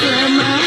Semana.